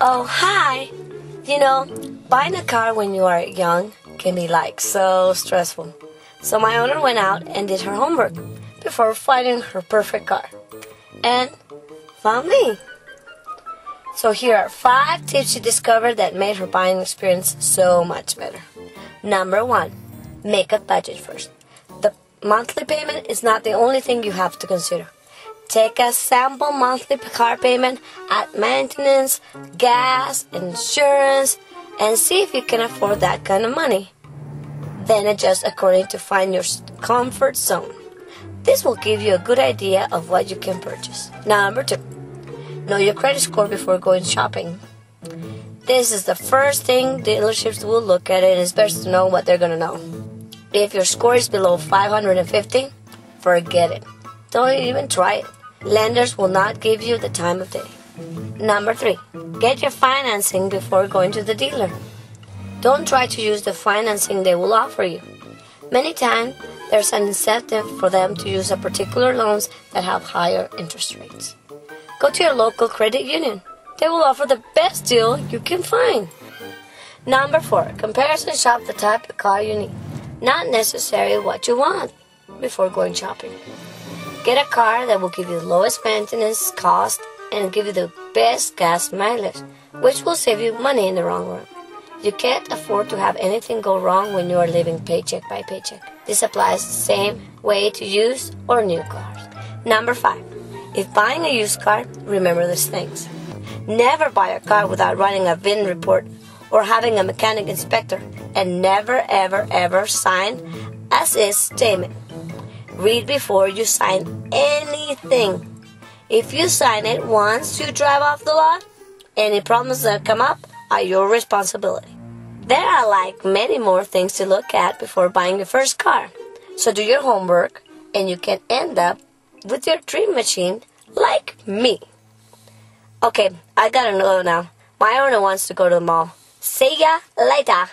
Oh, hi. You know, buying a car when you are young can be like so stressful. So my owner went out and did her homework before finding her perfect car. And found me. So here are five tips she discovered that made her buying experience so much better. Number one, make a budget first. The monthly payment is not the only thing you have to consider. Take a sample monthly car payment at maintenance, gas, insurance, and see if you can afford that kind of money. Then adjust according to find your comfort zone. This will give you a good idea of what you can purchase. Number two, know your credit score before going shopping. This is the first thing dealerships will look at, and it's best to know what they're gonna know. If your score is below 550, forget it. Don't even try it. Lenders will not give you the time of day. Number three, get your financing before going to the dealer. Don't try to use the financing they will offer you. Many times, there's an incentive for them to use a particular loans that have higher interest rates. Go to your local credit union. They will offer the best deal you can find. Number four, comparison shop the type of car you need, not necessarily what you want before going shopping. Get a car that will give you the lowest maintenance cost and give you the best gas mileage, which will save you money in the long run. You can't afford to have anything go wrong when you are living paycheck by paycheck. This applies the same way to used or new cars. Number five, if buying a used car, remember these things. Never buy a car without running a VIN report or having a mechanic inspector, and never, ever, ever sign as is statement. Read before you sign anything. If you sign it once you drive off the lot, any problems that come up are your responsibility. There are like many more things to look at before buying your first car. So do your homework and you can end up with your dream machine like me. Okay, I gotta go now. My owner wants to go to the mall. See ya later.